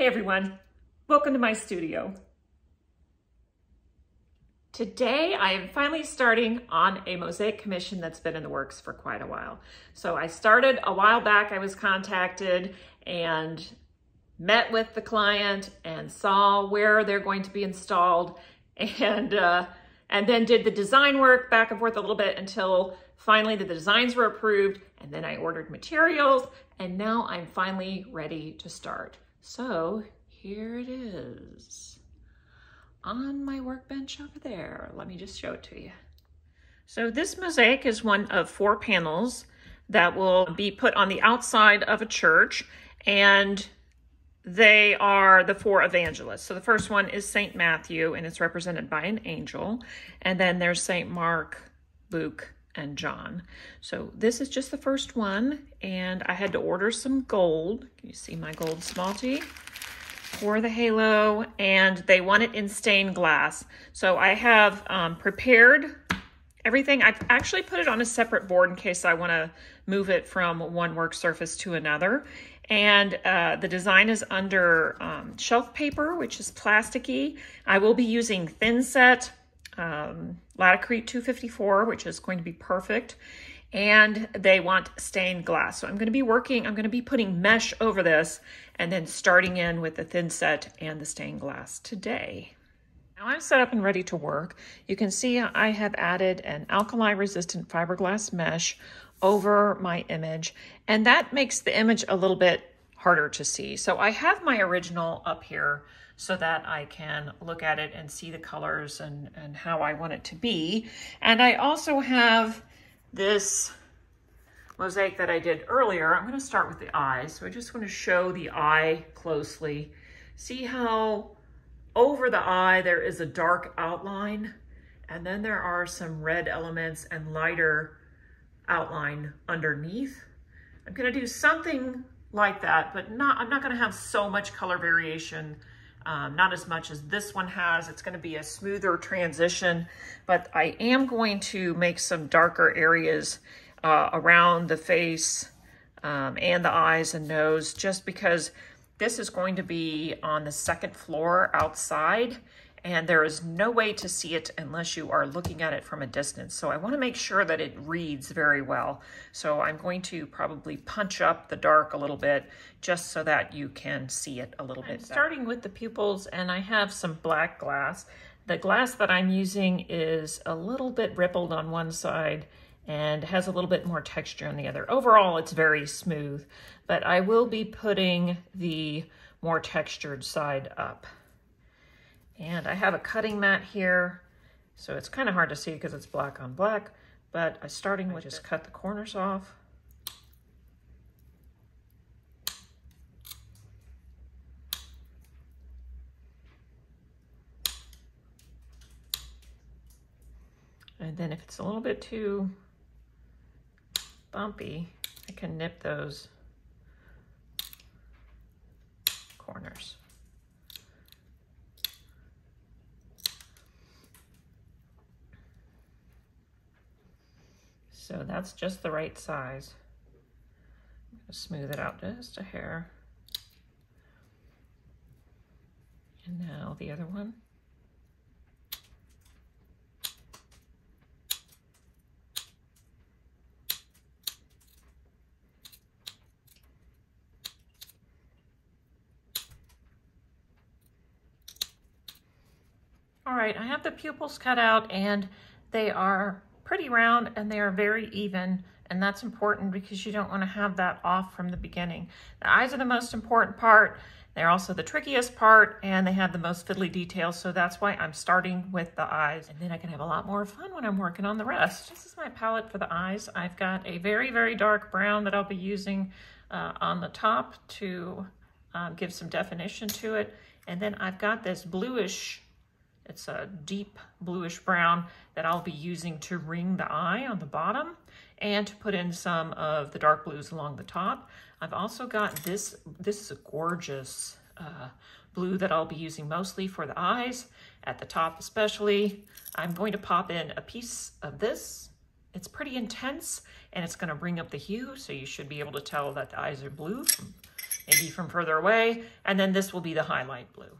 Hey everyone, welcome to my studio. Today I am finally starting on a mosaic commission that's been in the works for quite a while. So I started a while back, I was contacted and met with the client and saw where they're going to be installed and uh, and then did the design work back and forth a little bit until finally the designs were approved and then I ordered materials and now I'm finally ready to start. So here it is on my workbench over there. Let me just show it to you. So this mosaic is one of four panels that will be put on the outside of a church and they are the four evangelists. So the first one is St. Matthew and it's represented by an angel. And then there's St. Mark, Luke, and John. So this is just the first one, and I had to order some gold. You see my gold smalti? For the halo, and they want it in stained glass. So I have um, prepared everything. I've actually put it on a separate board in case I want to move it from one work surface to another. And uh, the design is under um, shelf paper, which is plasticky. I will be using thin set um, Laticrete 254, which is going to be perfect. And they want stained glass. So I'm going to be working, I'm going to be putting mesh over this and then starting in with the thin set and the stained glass today. Now I'm set up and ready to work. You can see I have added an alkali resistant fiberglass mesh over my image and that makes the image a little bit harder to see. So I have my original up here so that I can look at it and see the colors and, and how I want it to be. And I also have this mosaic that I did earlier. I'm gonna start with the eye. So I just wanna show the eye closely. See how over the eye there is a dark outline and then there are some red elements and lighter outline underneath. I'm gonna do something like that, but not, I'm not gonna have so much color variation um, not as much as this one has. It's going to be a smoother transition, but I am going to make some darker areas uh, around the face um, and the eyes and nose just because this is going to be on the second floor outside and there is no way to see it unless you are looking at it from a distance. So I want to make sure that it reads very well. So I'm going to probably punch up the dark a little bit just so that you can see it a little I'm bit. starting with the pupils and I have some black glass. The glass that I'm using is a little bit rippled on one side and has a little bit more texture on the other. Overall, it's very smooth, but I will be putting the more textured side up. And I have a cutting mat here, so it's kind of hard to see because it's black on black, but I starting with just cut the corners off. And then if it's a little bit too bumpy, I can nip those corners. So that's just the right size. I'm gonna smooth it out just a hair. And now the other one. All right, I have the pupils cut out and they are pretty round and they are very even and that's important because you don't want to have that off from the beginning. The eyes are the most important part. They're also the trickiest part and they have the most fiddly details. So that's why I'm starting with the eyes and then I can have a lot more fun when I'm working on the rest. This is my palette for the eyes. I've got a very, very dark brown that I'll be using uh, on the top to uh, give some definition to it. And then I've got this bluish it's a deep bluish brown that I'll be using to ring the eye on the bottom and to put in some of the dark blues along the top. I've also got this, this is a gorgeous uh, blue that I'll be using mostly for the eyes, at the top especially. I'm going to pop in a piece of this. It's pretty intense and it's gonna bring up the hue, so you should be able to tell that the eyes are blue maybe from further away. And then this will be the highlight blue.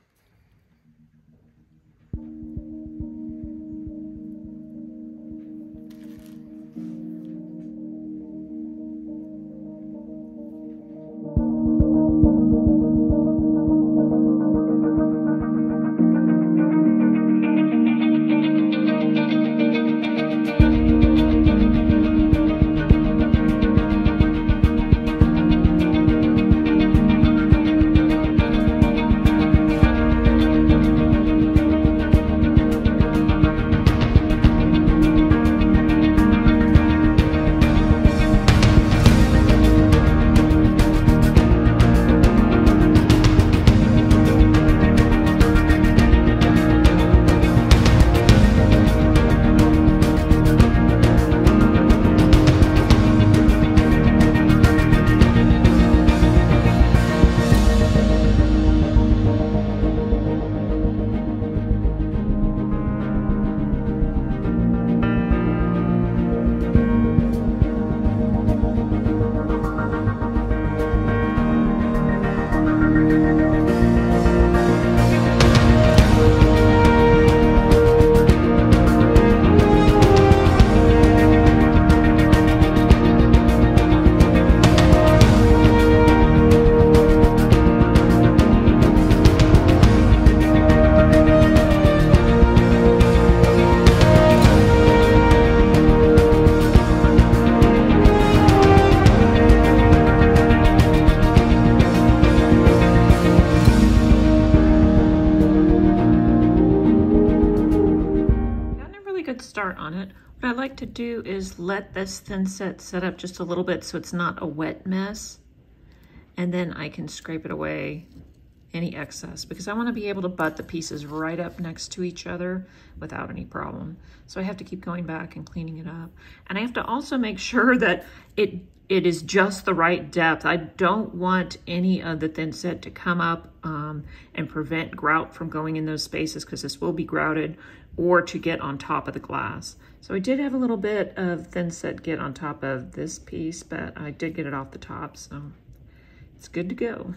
Is this thin set set up just a little bit so it's not a wet mess. And then I can scrape it away any excess because I want to be able to butt the pieces right up next to each other without any problem. So I have to keep going back and cleaning it up. And I have to also make sure that it it is just the right depth. I don't want any of the thin set to come up um, and prevent grout from going in those spaces because this will be grouted or to get on top of the glass. So I did have a little bit of thin set get on top of this piece, but I did get it off the top, so it's good to go.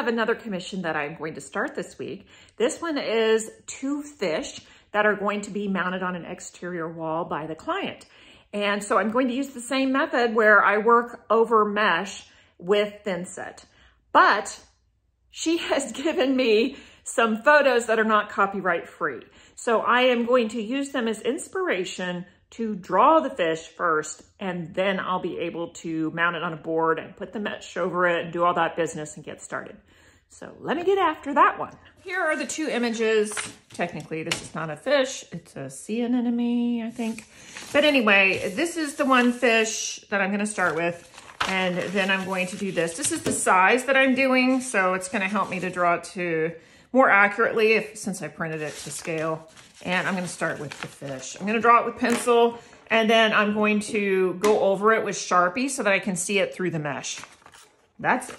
Have another commission that I'm going to start this week. This one is two fish that are going to be mounted on an exterior wall by the client. And so I'm going to use the same method where I work over mesh with thinset. But she has given me some photos that are not copyright free. So I am going to use them as inspiration to draw the fish first, and then I'll be able to mount it on a board and put the mesh over it and do all that business and get started. So let me get after that one. Here are the two images. Technically, this is not a fish. It's a sea anemone, I think. But anyway, this is the one fish that I'm gonna start with. And then I'm going to do this. This is the size that I'm doing, so it's gonna help me to draw it to more accurately if, since I printed it to scale. And I'm gonna start with the fish. I'm gonna draw it with pencil and then I'm going to go over it with Sharpie so that I can see it through the mesh. That's it.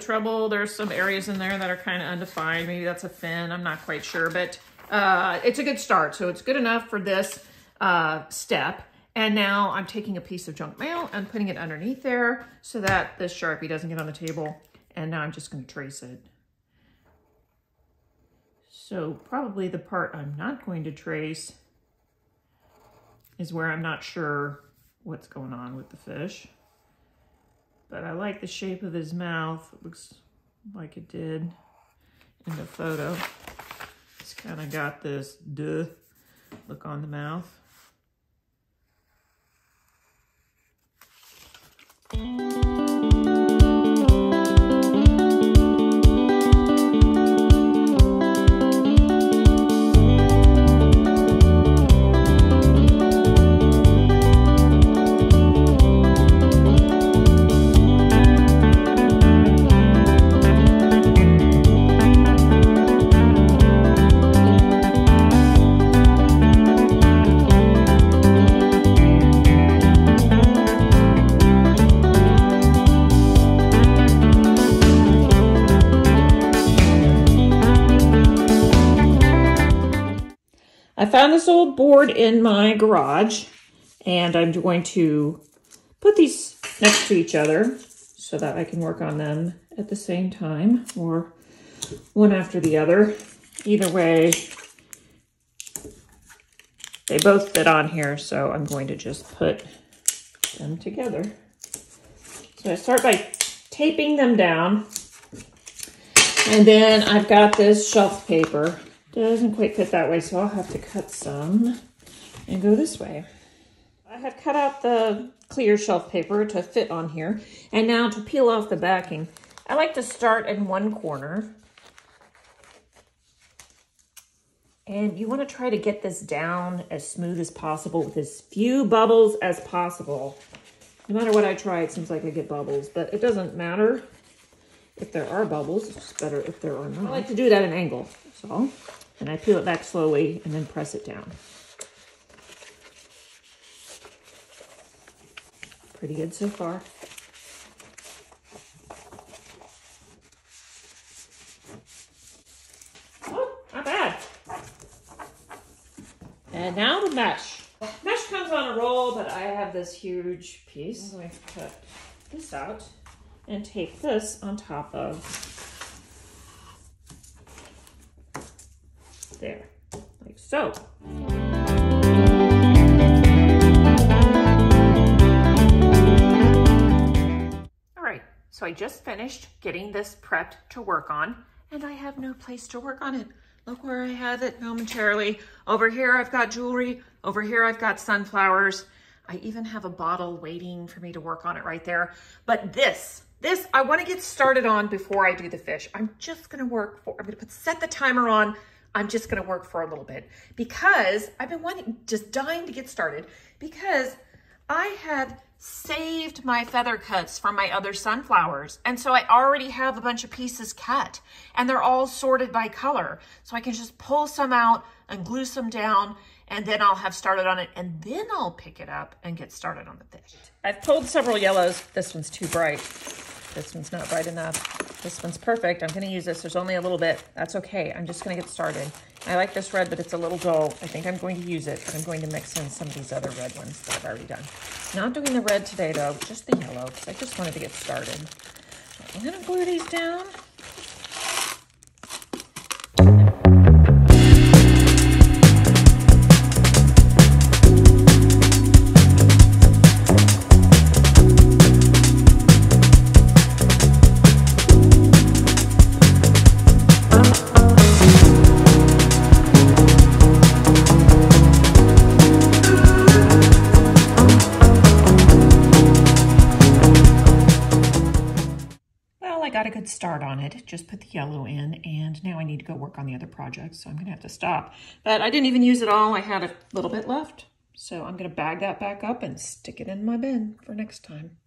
Trouble. There's some areas in there that are kind of undefined. Maybe that's a fin, I'm not quite sure, but uh, it's a good start. So it's good enough for this uh, step. And now I'm taking a piece of junk mail and putting it underneath there so that this Sharpie doesn't get on the table. And now I'm just gonna trace it. So probably the part I'm not going to trace is where I'm not sure what's going on with the fish. But I like the shape of his mouth. It looks like it did in the photo. It's kind of got this duh look on the mouth. Found this old board in my garage and I'm going to put these next to each other so that I can work on them at the same time or one after the other. Either way, they both fit on here, so I'm going to just put them together. So I start by taping them down. And then I've got this shelf paper doesn't quite fit that way, so I'll have to cut some and go this way. I have cut out the clear shelf paper to fit on here. And now to peel off the backing, I like to start in one corner. And you want to try to get this down as smooth as possible with as few bubbles as possible. No matter what I try, it seems like I get bubbles, but it doesn't matter if there are bubbles. It's better if there are not. I like to do that at an angle, so. And I peel it back slowly and then press it down. Pretty good so far. Oh, not bad. And now the mesh. Mesh comes on a roll, but I have this huge piece. Going to cut this out and tape this on top of there, like so. All right, so I just finished getting this prepped to work on and I have no place to work on it. Look where I have it momentarily. Over here, I've got jewelry. Over here, I've got sunflowers. I even have a bottle waiting for me to work on it right there. But this, this I wanna get started on before I do the fish. I'm just gonna work for, I'm gonna put, set the timer on I'm just going to work for a little bit because I've been wanting, just dying to get started because I had saved my feather cuts from my other sunflowers. And so I already have a bunch of pieces cut and they're all sorted by color. So I can just pull some out and glue some down and then I'll have started on it and then I'll pick it up and get started on the fish. I've pulled several yellows. This one's too bright. This one's not bright enough. This one's perfect. I'm gonna use this. There's only a little bit. That's okay. I'm just gonna get started. I like this red, but it's a little dull. I think I'm going to use it, I'm going to mix in some of these other red ones that I've already done. Not doing the red today though, just the yellow, because I just wanted to get started. I'm gonna glue these down. Need to go work on the other projects, so I'm gonna have to stop. But I didn't even use it all, I had a little bit left. So I'm gonna bag that back up and stick it in my bin for next time.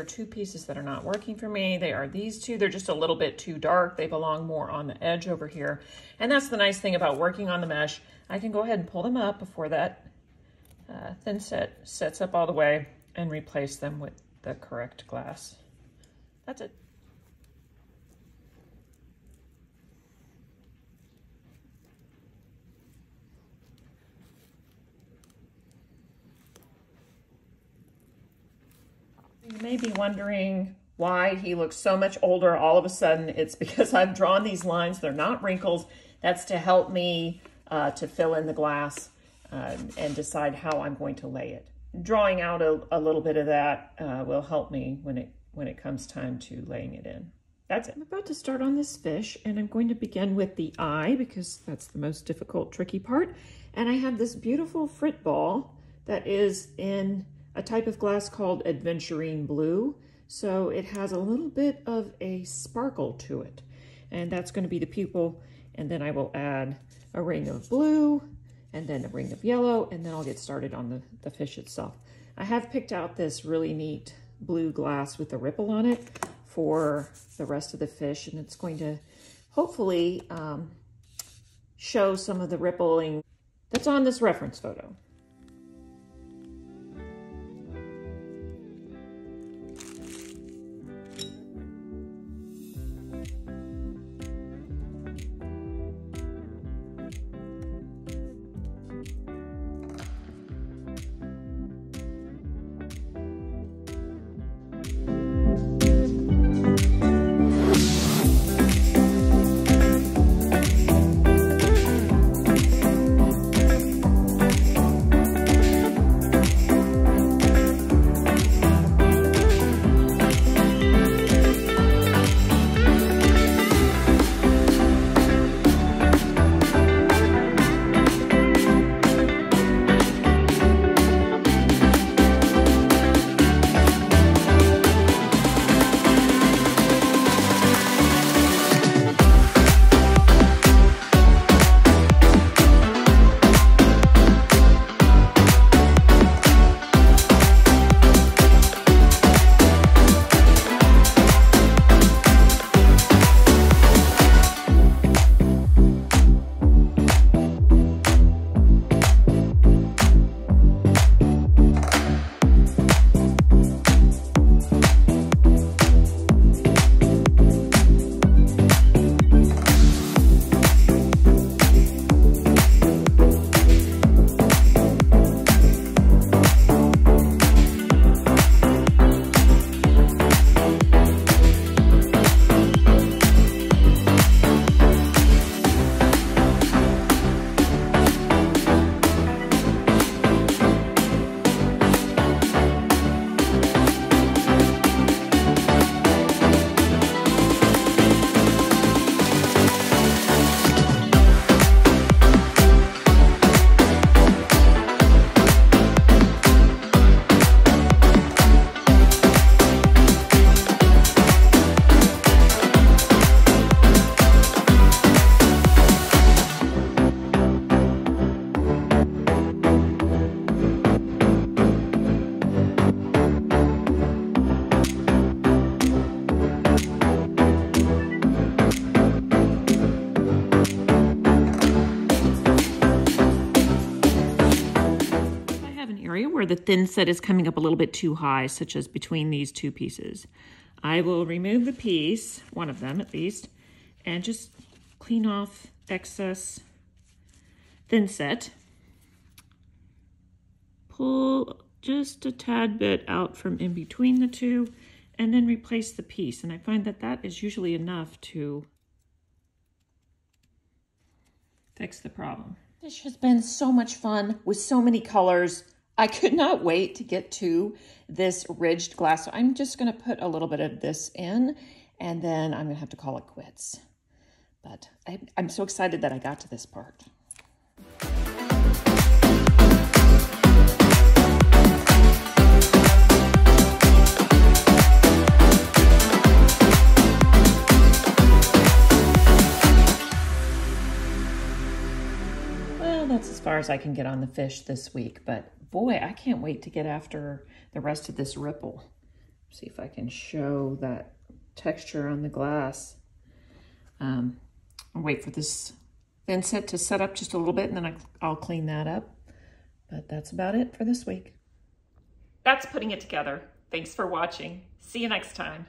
Are two pieces that are not working for me. They are these two. They're just a little bit too dark. They belong more on the edge over here. And that's the nice thing about working on the mesh. I can go ahead and pull them up before that uh, thin set sets up all the way and replace them with the correct glass. That's it. May be wondering why he looks so much older all of a sudden. It's because I've drawn these lines. They're not wrinkles. That's to help me uh, to fill in the glass um, and decide how I'm going to lay it. Drawing out a, a little bit of that uh, will help me when it, when it comes time to laying it in. That's it. I'm about to start on this fish and I'm going to begin with the eye because that's the most difficult, tricky part. And I have this beautiful frit ball that is in a type of glass called Adventurine Blue. So it has a little bit of a sparkle to it. And that's going to be the pupil. And then I will add a ring of blue and then a ring of yellow. And then I'll get started on the, the fish itself. I have picked out this really neat blue glass with the ripple on it for the rest of the fish. And it's going to hopefully um, show some of the rippling that's on this reference photo. Where the thin set is coming up a little bit too high, such as between these two pieces. I will remove the piece, one of them at least, and just clean off excess thin set. Pull just a tad bit out from in between the two, and then replace the piece. And I find that that is usually enough to fix the problem. This has been so much fun with so many colors. I could not wait to get to this ridged glass. So I'm just going to put a little bit of this in and then I'm going to have to call it quits. But I, I'm so excited that I got to this part. As I can get on the fish this week, but boy, I can't wait to get after the rest of this ripple. See if I can show that texture on the glass. Um, I'll wait for this thin set to set up just a little bit and then I'll clean that up. But that's about it for this week. That's putting it together. Thanks for watching. See you next time.